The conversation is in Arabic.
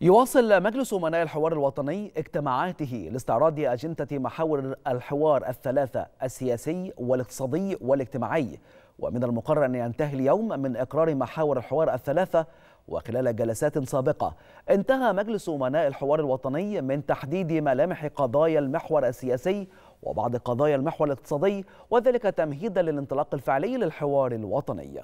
يواصل مجلس أمناء الحوار الوطني اجتماعاته لاستعراض أجندة محاور الحوار الثلاثة السياسي والاقتصادي والاجتماعي. ومن المقرر أن ينتهي اليوم من إقرار محاور الحوار الثلاثة وخلال جلسات سابقة. انتهى مجلس أمناء الحوار الوطني من تحديد ملامح قضايا المحور السياسي وبعض قضايا المحور الاقتصادي وذلك تمهيدا للانطلاق الفعلي للحوار الوطني.